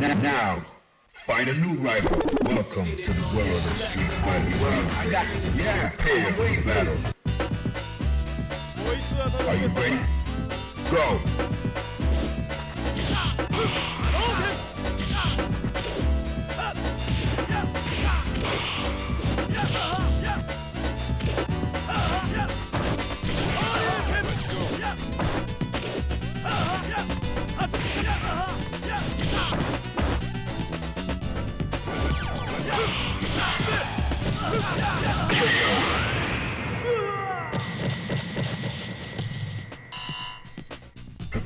Now, find a new rival. Welcome to the world of Street Fighting. Yeah, prepare for battle. Are you ready? Go!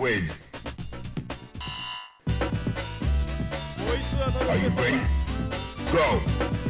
Wade. Are you ready? Go!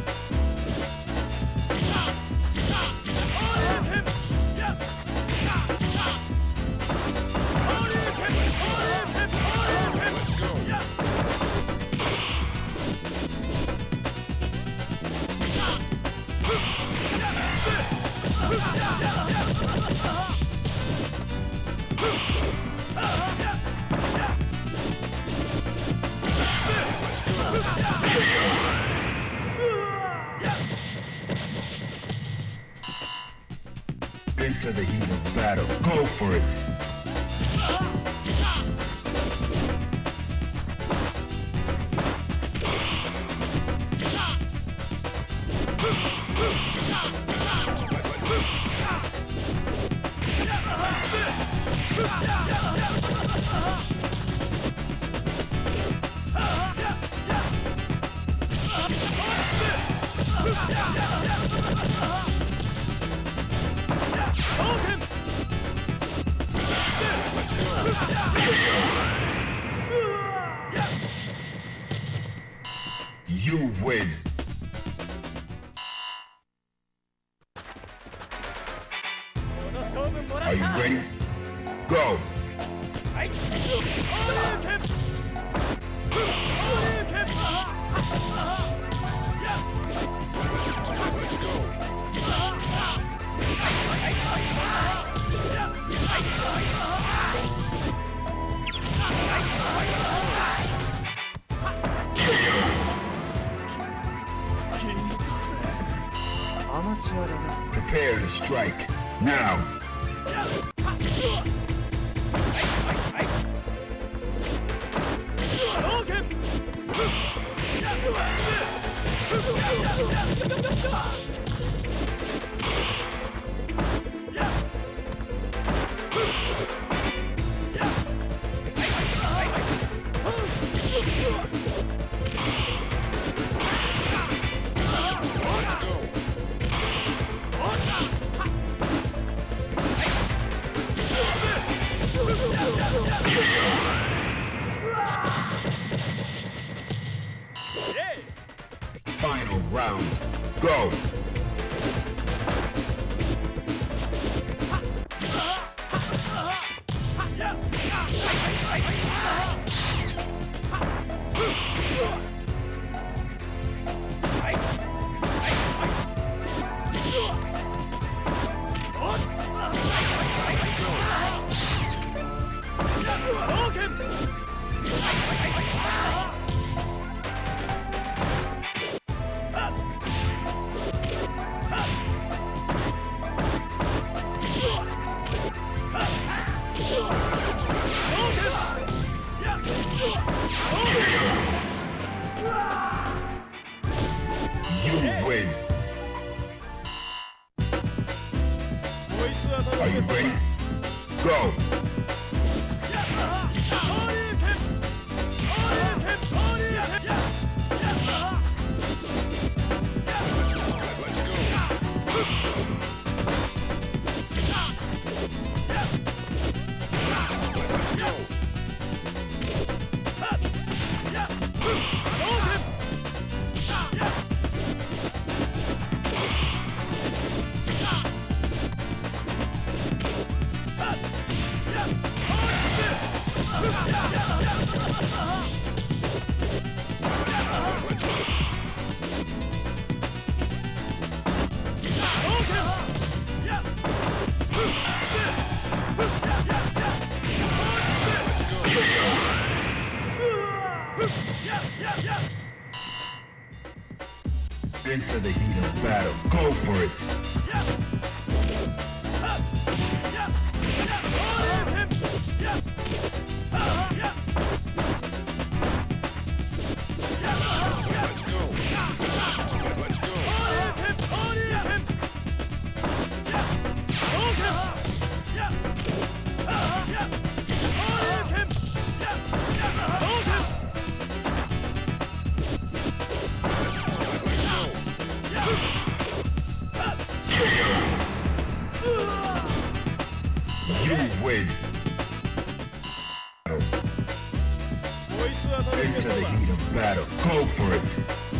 Now! win. Are you ready? Go! I gotta Go for it.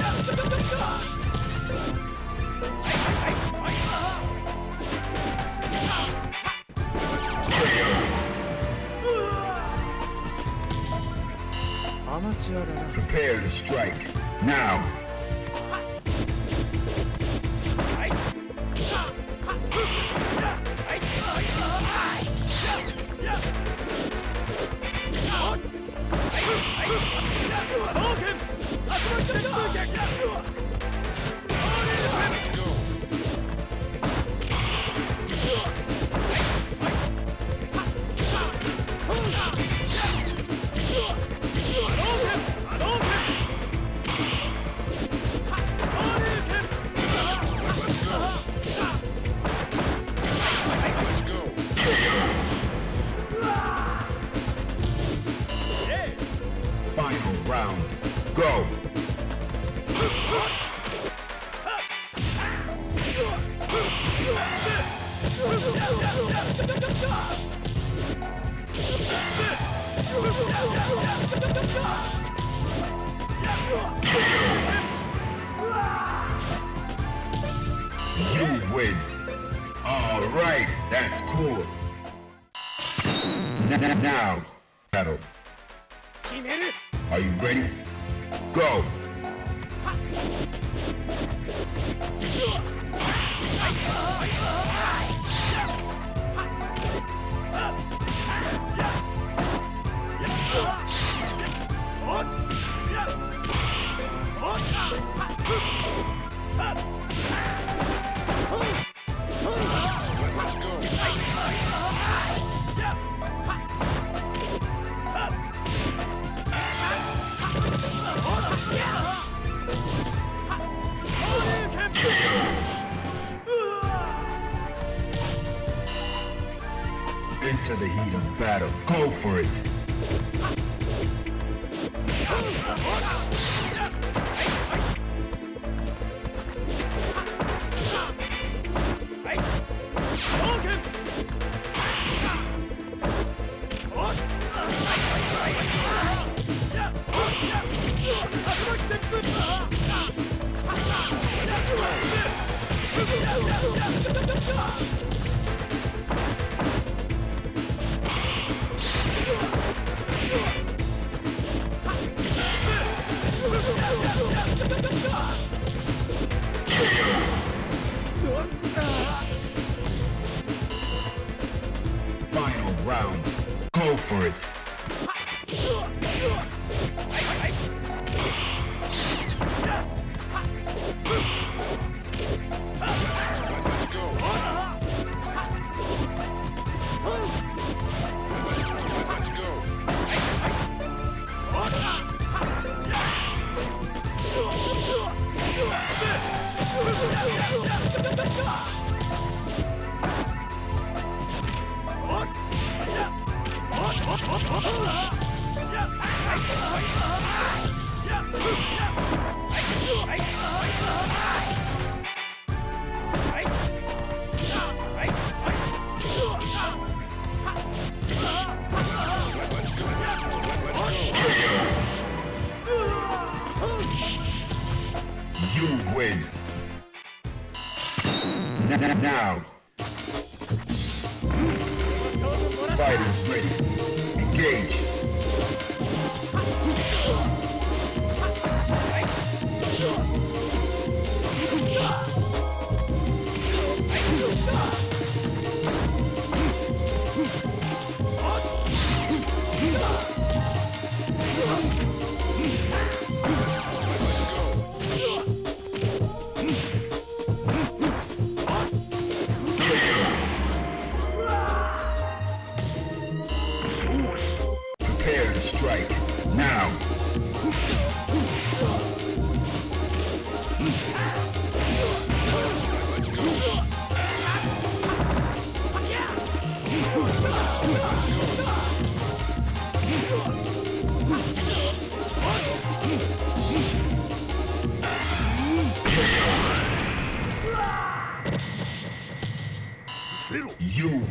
Prepare to strike. Now. Final language. All right, that's cool. Now, battle. Are you ready? Go! Up! battle. Go for it. For it.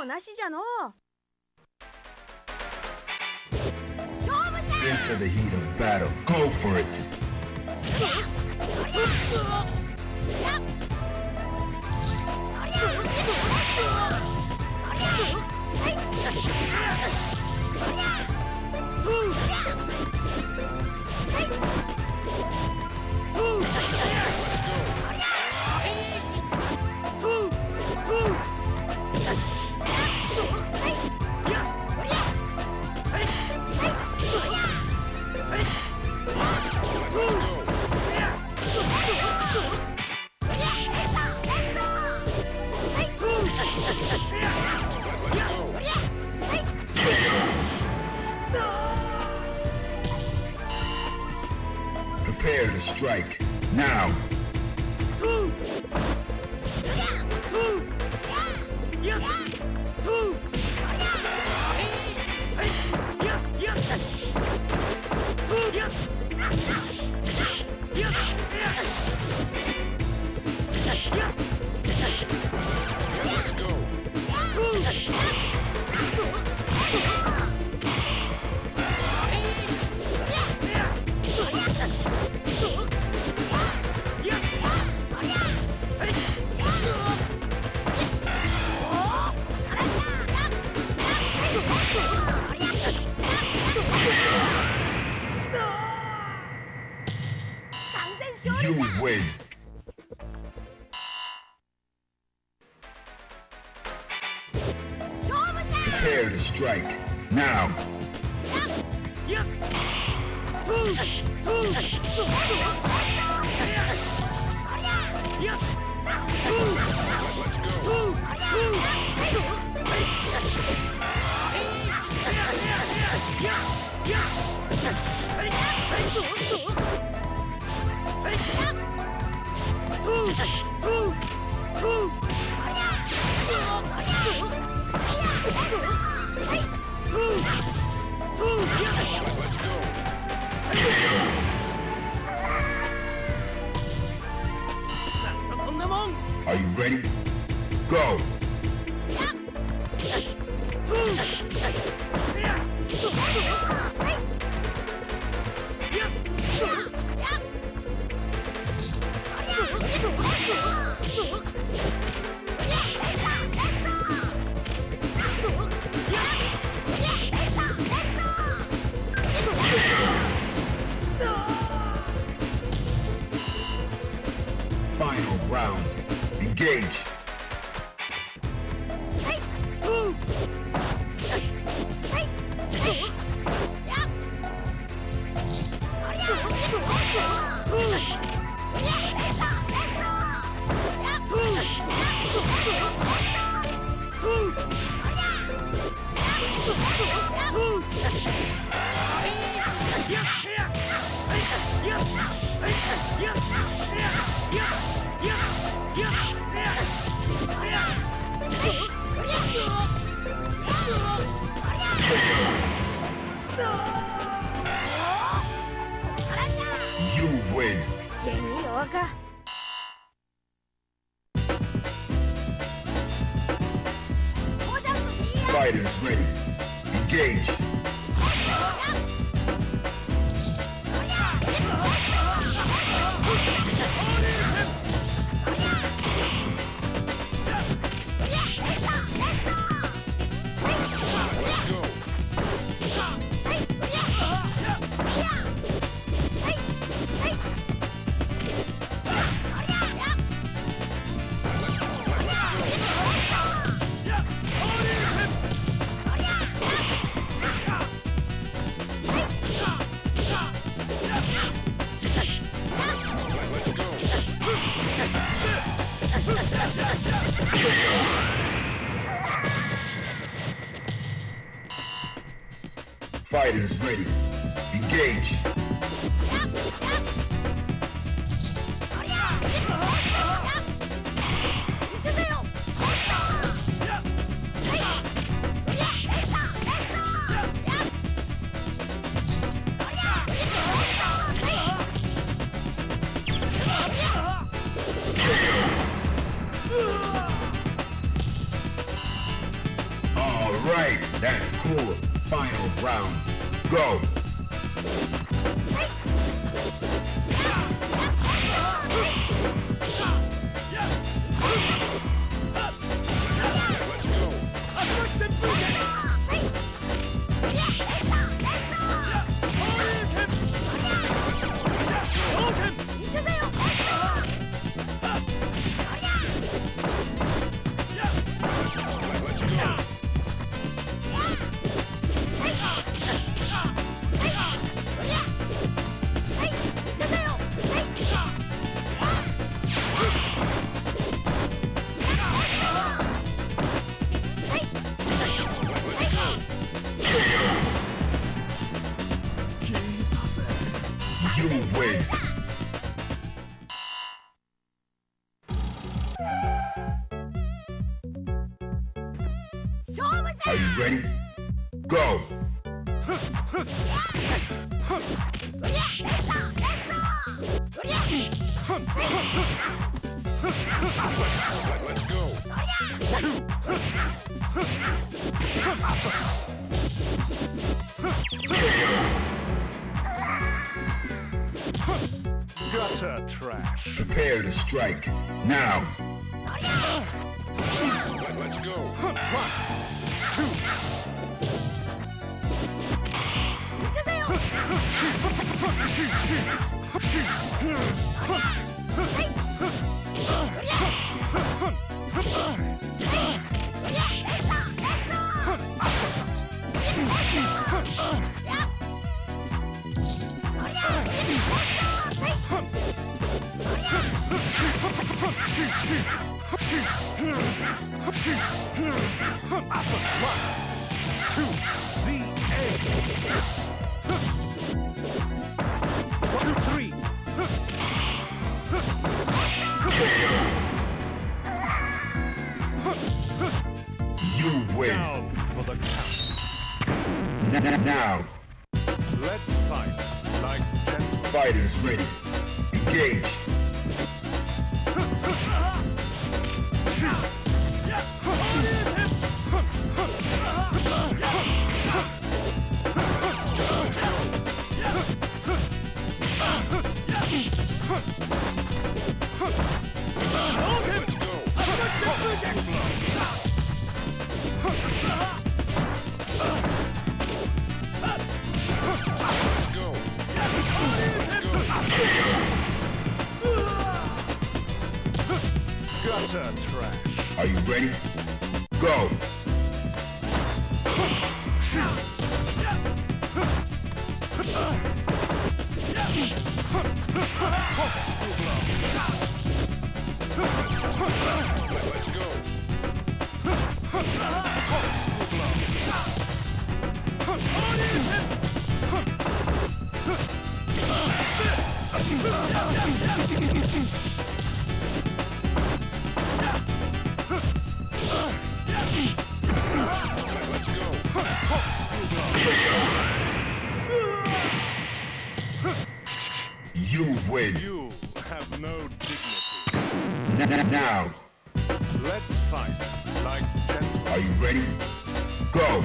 もなしじゃの勝負じゃ Into the heat of battle, go for it! Yeah. Right, that's cool. Final round. Go! Yeah. Up, one, two, the egg. Radio. You win. You have no dignity. Now, Let's fight like gentlemen. are you ready? Go.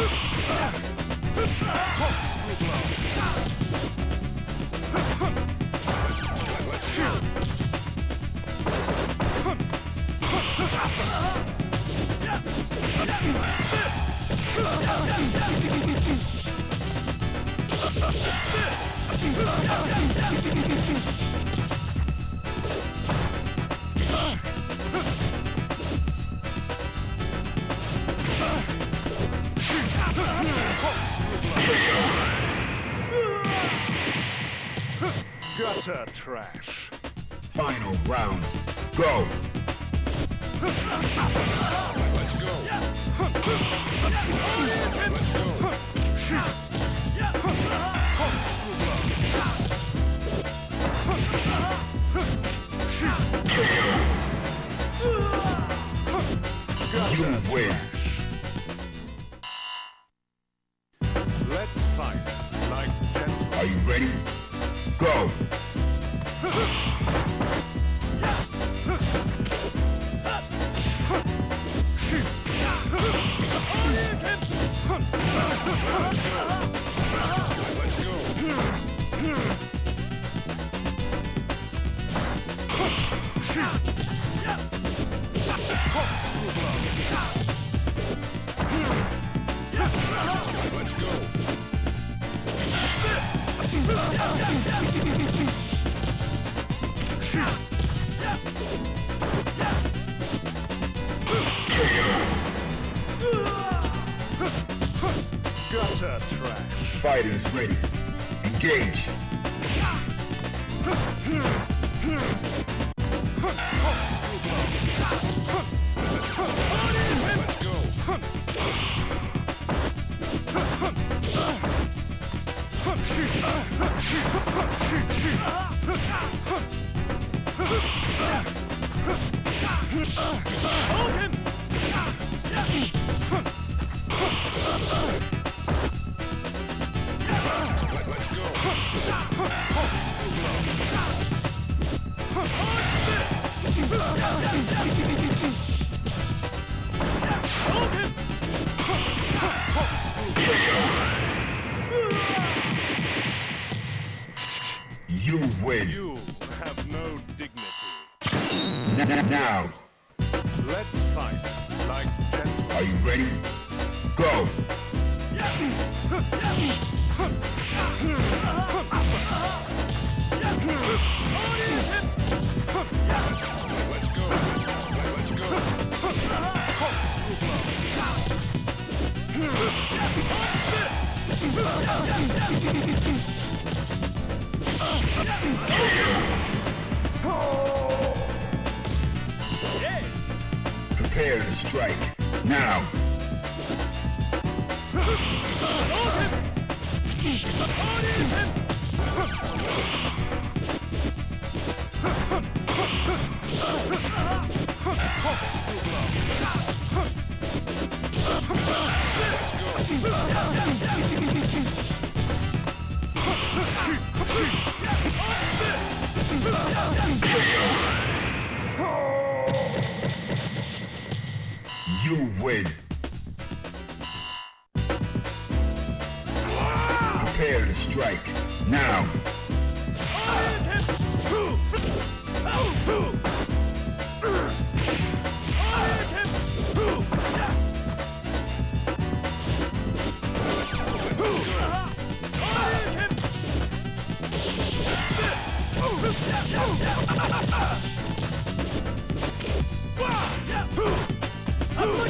Let's go. Gutter trash. Final round. Go. Let's go. Let's go. You win. You win. You have no dignity. Now, Let's fight like gentlemen. are you ready? Go. Let's go. Prepare to strike. Now! Hold him! Hold him! You win. Prepare to strike. Now.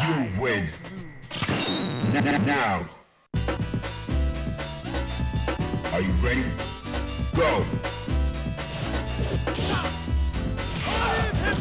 You win. Now. Are you ready? Go. Fighters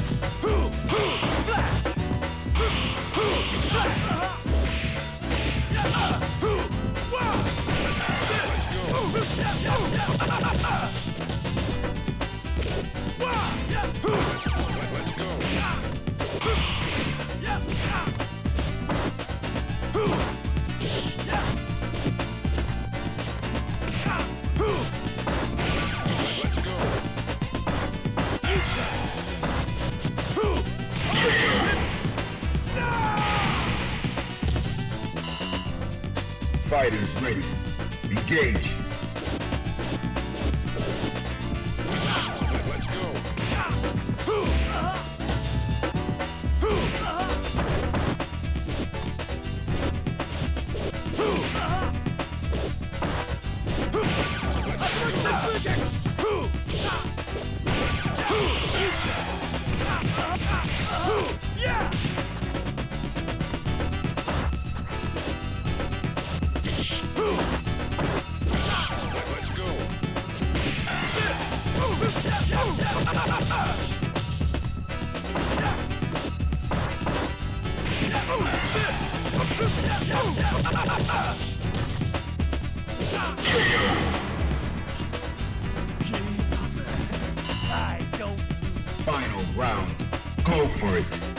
ready. Engage. Final round. Go for it.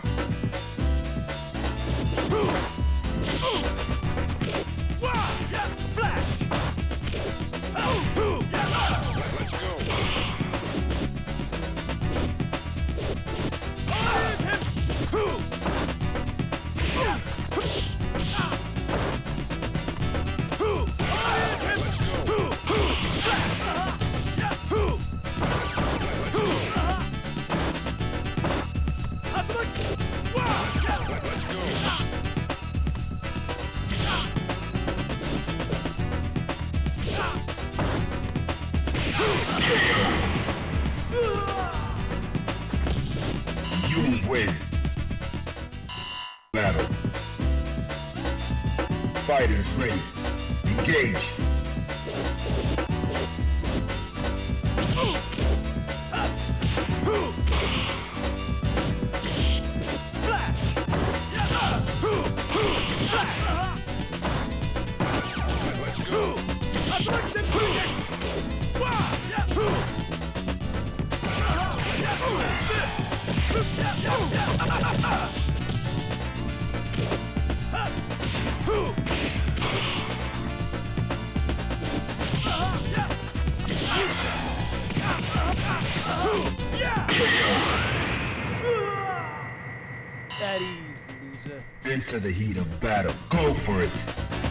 At ease, loser. Into the heat of battle. Go for it.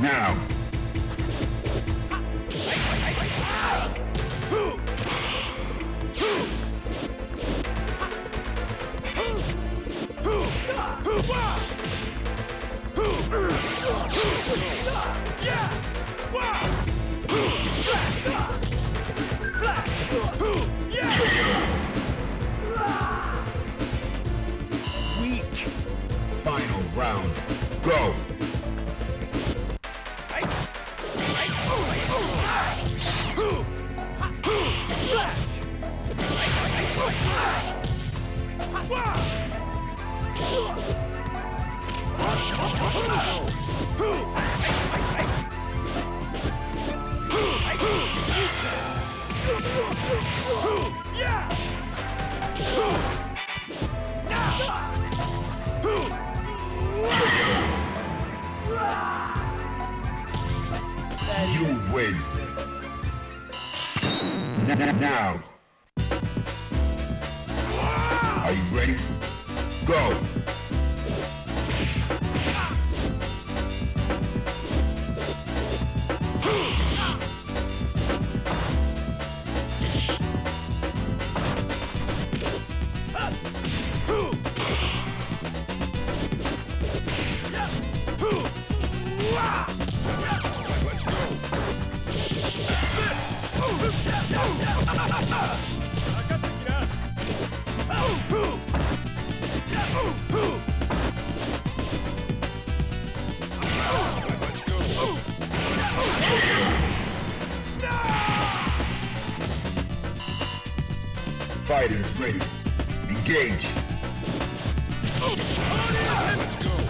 Now. Fighters ready. Engage. You